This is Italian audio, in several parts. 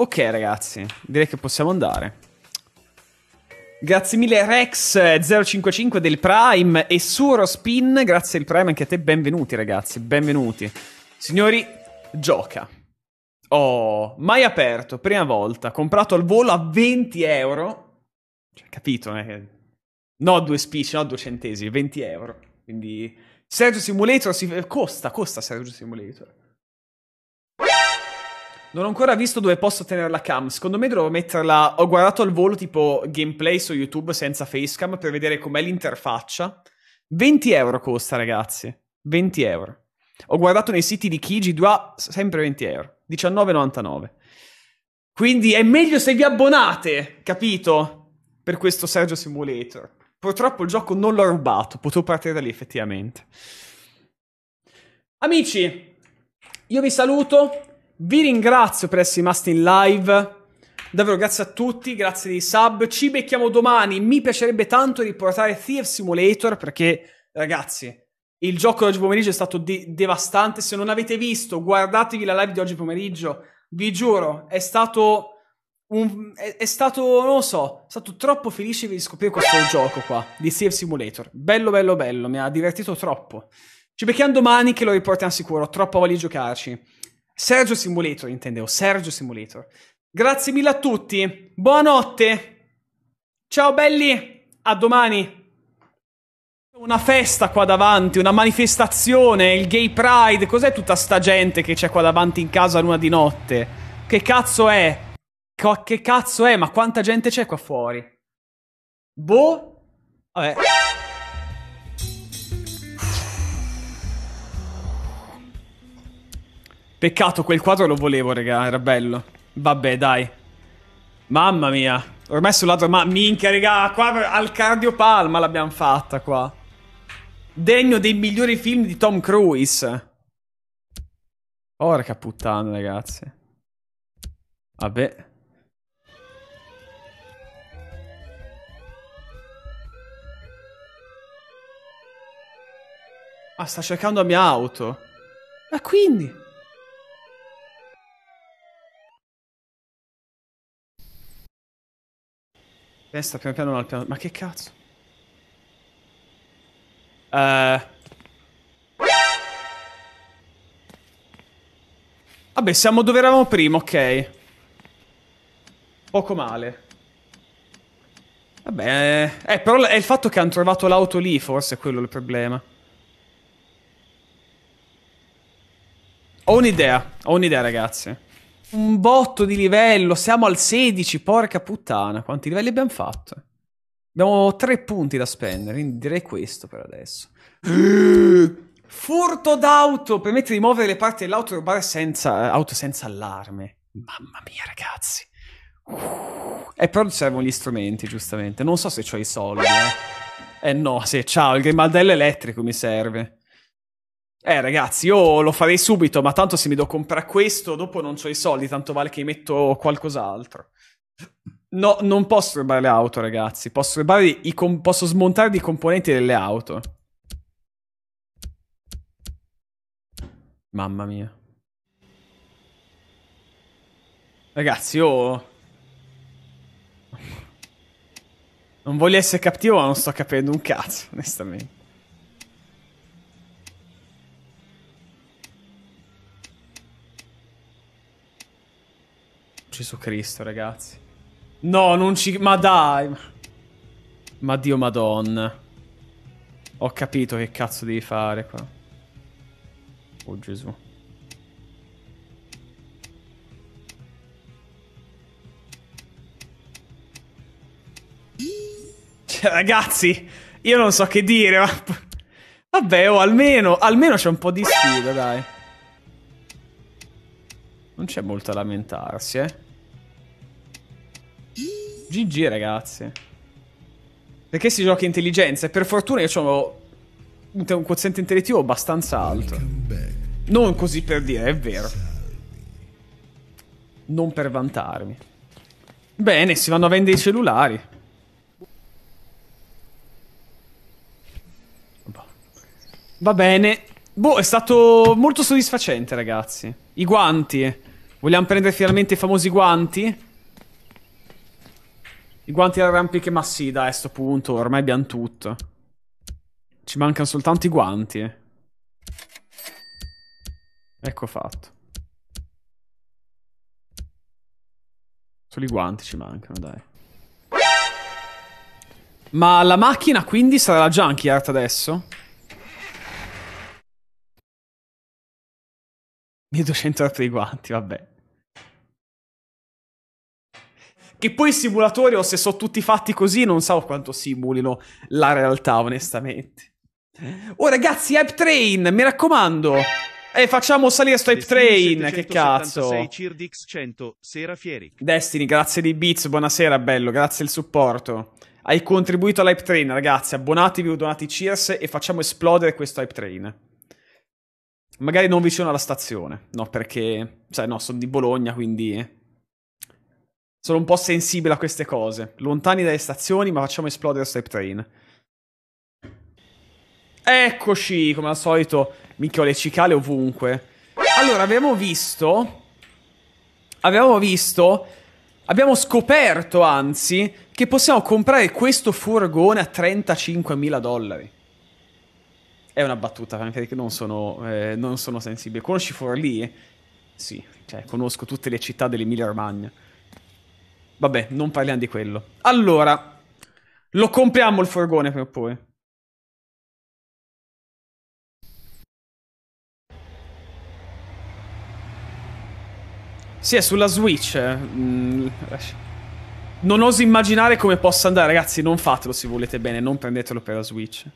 Ok, ragazzi, direi che possiamo andare. Grazie mille Rex055 del Prime e Surospin, grazie al Prime anche a te, benvenuti ragazzi, benvenuti. Signori, gioca. Oh, mai aperto, prima volta, comprato al volo a 20 euro. Cioè, capito, eh? No due spicci, no due centesimi, 20 euro. Quindi Sergio Simulator si... costa, costa Sergio Simulator. Non ho ancora visto dove posso tenere la cam. Secondo me dovrò metterla. Ho guardato al volo tipo gameplay su YouTube senza facecam per vedere com'è l'interfaccia. 20 euro costa, ragazzi. 20 euro. Ho guardato nei siti di Kiji 2 sempre 20 euro. 19,99. Quindi è meglio se vi abbonate, capito? Per questo Sergio Simulator. Purtroppo il gioco non l'ho rubato. Potevo partire da lì, effettivamente. Amici, io vi saluto. Vi ringrazio per essere rimasti in live. Davvero grazie a tutti, grazie di sub. Ci becchiamo domani. Mi piacerebbe tanto riportare Thief Simulator perché, ragazzi, il gioco di oggi pomeriggio è stato de- devastante. Se non avete visto, guardatevi la live di oggi pomeriggio. Vi giuro, è stato. Un, è, è, stato, non lo so, è stato troppo felice di scoprire questo gioco qua di Thief Simulator. Bello, bello, bello. Mi ha divertito troppo. Ci becchiamo domani che lo riportiamo sicuro. Ho troppa voglia di giocarci. Sergio Simulator, intendevo, Sergio Simulator. Grazie mille a tutti, buonanotte, ciao belli, a domani. Una festa qua davanti, una manifestazione, il gay pride, cos'è tutta sta gente che c'è qua davanti in casa a luna di notte? Che cazzo è? Che cazzo è? Ma quanta gente c'è qua fuori? Boh? Vabbè. Peccato, quel quadro lo volevo, raga, era bello. Vabbè, dai. Mamma mia. Ormai sul lato... Ma minchia, raga, qua al cardiopalma l'abbiamo fatta, qua. Degno dei migliori film di Tom Cruise. Porca puttana, ragazzi. Vabbè. Ah, sta cercando la mia auto. Ma quindi... Destra, piano piano al piano. Ma che cazzo? Uh... Vabbè, siamo dove eravamo prima, ok. Poco male. Vabbè, eh, però è il fatto che hanno trovato l'auto lì, forse è quello il problema. Ho un'idea, ho un'idea, ragazzi. Un botto di livello, siamo al 16, porca puttana. Quanti livelli abbiamo fatto? Abbiamo tre punti da spendere, quindi direi questo per adesso. Furto d'auto! Permette di muovere le parti dell'auto e rubare senza, auto senza allarme. Mamma mia, ragazzi. E però servono gli strumenti, giustamente. Non so se ho i soldi, eh. Eh no, se ciao, il grimaldello elettrico mi serve. Eh ragazzi, io lo farei subito, ma tanto se mi devo comprare questo, dopo non ho i soldi, tanto vale che metto qualcos'altro. No, non posso rubare le auto, ragazzi. Posso, i posso smontare i componenti delle auto. Mamma mia. Ragazzi, io... Non voglio essere cattivo, ma non sto capendo un cazzo, onestamente. Gesù Cristo, ragazzi. No, non ci... Ma dai. Ma Dio madonna. Ho capito che cazzo devi fare qua. Oh Gesù. Cioè, ragazzi, io non so che dire, ma... Vabbè, oh, almeno, almeno c'è un po' di sfida, dai. Non c'è molto a lamentarsi, eh. GG ragazzi. Perché si gioca intelligenza e per fortuna io ho un quoziente intellettivo abbastanza alto. Non così per dire, è vero. Non per vantarmi. Bene, si vanno a vendere i cellulari. Va bene. Boh, è stato molto soddisfacente, ragazzi. I guanti. Vogliamo prendere finalmente i famosi guanti? I guanti all'arrampiche, ma sì, dai, a sto punto, ormai abbiamo tutto. Ci mancano soltanto i guanti. Ecco fatto. Solo i guanti ci mancano, dai. Ma la macchina quindi sarà la Junkyard adesso? 1200 euro per i guanti, vabbè. Che poi i simulatori, o se sono tutti fatti così, non so quanto simulino la realtà, onestamente. Oh, ragazzi, Hype Train, mi raccomando. Eh, facciamo salire sto Hype Train, che cazzo. Destiny, grazie di bits, buonasera, bello, grazie del supporto. Hai contribuito all'Hype Train, ragazzi, abbonatevi, donati cheers e facciamo esplodere questo Hype Train. Magari non vicino alla stazione, no, perché, sai, no, sono di Bologna, quindi sono un po' sensibile a queste cose. Lontani dalle stazioni, ma facciamo esplodere Step Train. Eccoci, come al solito, mica le cicale ovunque. Allora, abbiamo visto... Abbiamo visto... Abbiamo scoperto, anzi, che possiamo comprare questo furgone a 35.000 dollari. È una battuta, anche perché non sono, eh, non sono sensibile. Conosci Forlì? Sì, cioè, conosco tutte le città dell'Emilia Romagna. Vabbè, non parliamo di quello. Allora, lo compriamo il furgone per poi. Sì, è sulla Switch. Mm, non oso immaginare come possa andare, ragazzi. Non fatelo se volete bene, non prendetelo per la Switch.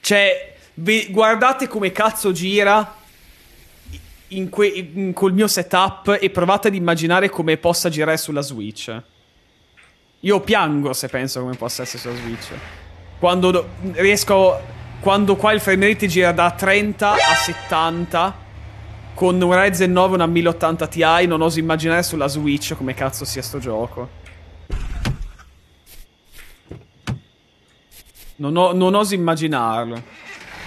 Cioè, guardate come cazzo gira in que- in, col mio setup e provate ad immaginare come possa girare sulla Switch. Io piango se penso come possa essere sulla Switch. Quando do- riesco. Quando qua il frame rate gira da 30 a 70 con un Ryzen 9 una 1080 Ti, non oso immaginare sulla Switch come cazzo sia sto gioco. Non, ho, non oso immaginarlo.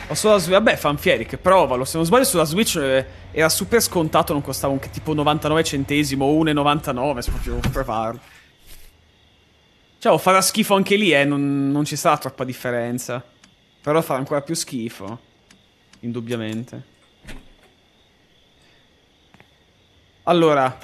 Ho solo la Switch. Vabbè, fanfieri, che provalo. Se non sbaglio, sulla Switch eh, era super scontato, non costava un tipo 99 centesimo o 1,99. Se proprio provarlo. Cioè, farà schifo anche lì, eh. Non, non ci sarà troppa differenza. Però farà ancora più schifo. Indubbiamente. Allora,